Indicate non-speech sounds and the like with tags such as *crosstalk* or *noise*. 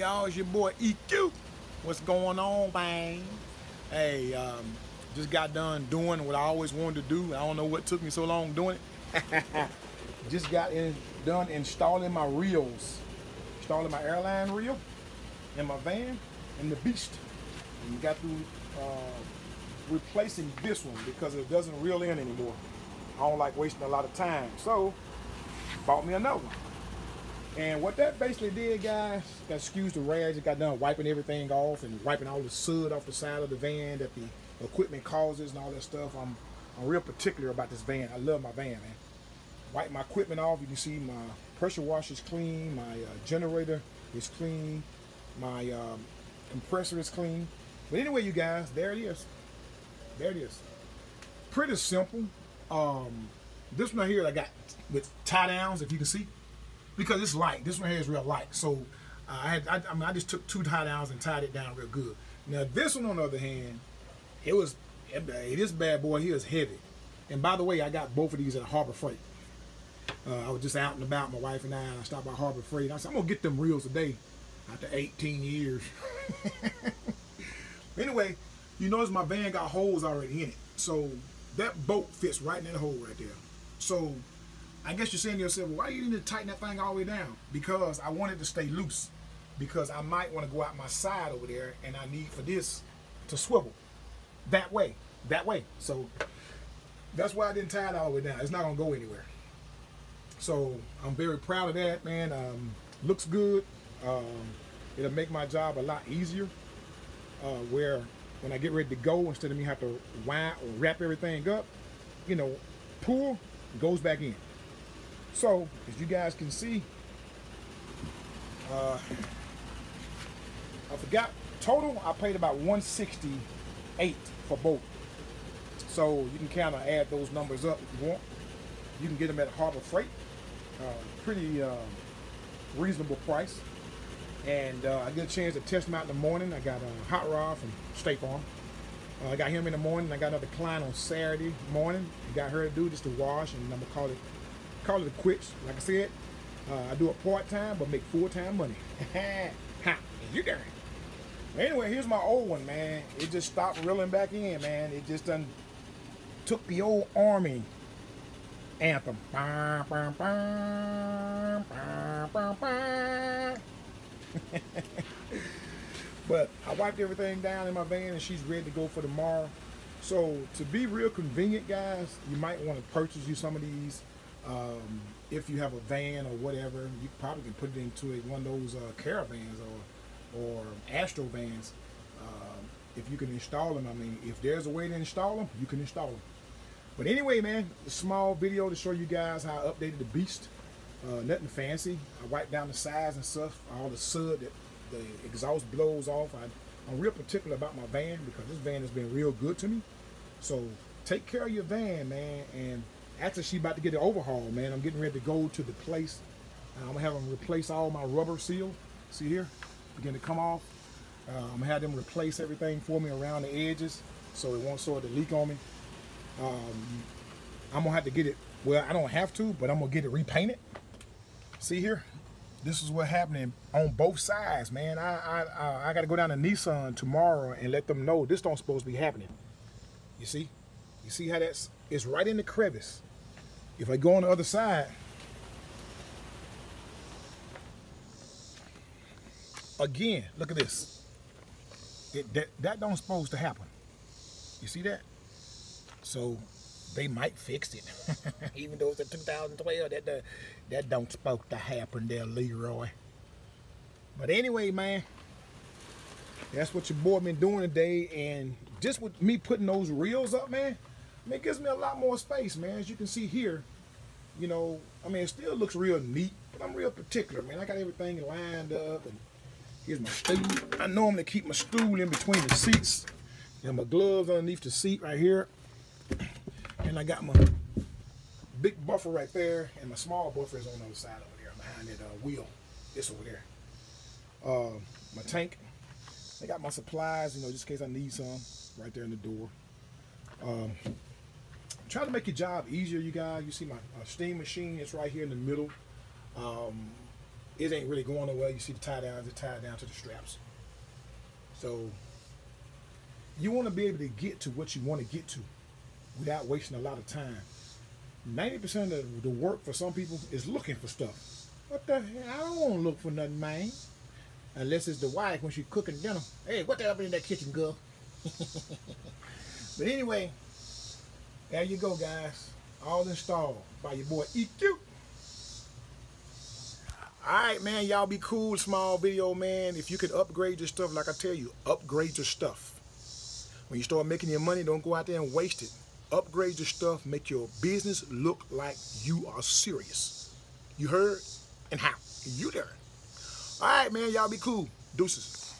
Y'all, it's your boy EQ. What's going on, bang? Hey, um, just got done doing what I always wanted to do. I don't know what took me so long doing it. *laughs* just got in, done installing my reels. Installing my airline reel in my van and the beast. And got through uh, replacing this one because it doesn't reel in anymore. I don't like wasting a lot of time. So, bought me another one. And what that basically did, guys, got excuse the rags, it got done wiping everything off and wiping all the soot off the side of the van that the equipment causes and all that stuff. I'm, I'm real particular about this van. I love my van, man. Wipe my equipment off. You can see my pressure washer is clean. My uh, generator is clean. My um, compressor is clean. But anyway, you guys, there it is. There it is. Pretty simple. Um, this one here I got with tie downs, if you can see because it's light. This one here is real light. So uh, I had, I, I, mean, I just took two tie downs and tied it down real good. Now this one, on the other hand, it was this bad boy here is heavy. And by the way, I got both of these at Harbor Freight. Uh, I was just out and about, my wife and I, and I stopped by Harbor Freight. I said, I'm gonna get them reels today after 18 years. *laughs* anyway, you notice my van got holes already in it. So that boat fits right in that hole right there. So I guess you're saying to yourself, well, why do you need to tighten that thing all the way down? Because I want it to stay loose. Because I might want to go out my side over there and I need for this to swivel that way, that way. So that's why I didn't tie it all the way down. It's not going to go anywhere. So I'm very proud of that, man. Um, looks good. Um, it'll make my job a lot easier. Uh, where when I get ready to go, instead of me have to wind or wrap everything up, you know, pull goes back in. So, as you guys can see, uh, I forgot, total I paid about 168 for both. So you can kind of add those numbers up if you want. You can get them at Harbor Freight. Uh, pretty uh, reasonable price. And uh, I get a chance to test them out in the morning. I got a hot rod from State Farm. Uh, I got him in the morning. I got another client on Saturday morning. I got her to do just to wash, and I'm gonna call it call it quits. Like I said, uh, I do it part time, but make full time money. *laughs* ha, you darn. Anyway, here's my old one, man. It just stopped reeling back in, man. It just done took the old army anthem. *laughs* but I wiped everything down in my van and she's ready to go for tomorrow. So to be real convenient, guys, you might want to purchase you some of these um, if you have a van or whatever, you probably can put it into a, one of those uh, caravans or or Astro vans. Um, if you can install them, I mean, if there's a way to install them, you can install them. But anyway, man, small video to show you guys how I updated the Beast. Uh, nothing fancy. I wiped down the sides and stuff, all the sud that the exhaust blows off. I, I'm real particular about my van because this van has been real good to me. So take care of your van, man, and Actually, she about to get an overhaul, man. I'm getting ready to go to the place. Uh, I'm gonna have them replace all my rubber seal. See here, begin to come off. Uh, I'm gonna have them replace everything for me around the edges so it won't sort of leak on me. Um, I'm gonna have to get it. Well, I don't have to, but I'm gonna get it repainted. See here, this is what happening on both sides, man. I I I, I got to go down to Nissan tomorrow and let them know this don't supposed to be happening. You see, you see how that's it's right in the crevice. If I go on the other side, again, look at this. It, that, that don't supposed to happen. You see that? So they might fix it. *laughs* Even though it's a 2012, that, that, that don't supposed to happen there, Leroy. But anyway, man, that's what your boy been doing today. And just with me putting those reels up, man, I mean, it gives me a lot more space, man. As you can see here, you know, I mean, it still looks real neat, but I'm real particular, man. I got everything lined up, and here's my stool. I normally keep my stool in between the seats, and my gloves underneath the seat right here. And I got my big buffer right there, and my small buffer is on the other side over there, behind that uh, wheel. It's over there. Uh, my tank. I got my supplies, you know, just in case I need some, right there in the door. Um, try to make your job easier, you guys. You see my steam machine, it's right here in the middle. Um, it ain't really going nowhere. You see the tie downs, it's tied down to the straps. So you want to be able to get to what you want to get to without wasting a lot of time. 90% of the work for some people is looking for stuff. What the hell? I don't want to look for nothing, man. Unless it's the wife when she's cooking dinner. Hey, what the hell in that kitchen, girl? *laughs* but anyway, there you go, guys. All installed by your boy EQ. Alright, man. Y'all be cool. Small video, man. If you could upgrade your stuff, like I tell you, upgrade your stuff. When you start making your money, don't go out there and waste it. Upgrade your stuff. Make your business look like you are serious. You heard? And how? You there. Alright, man. Y'all be cool. Deuces.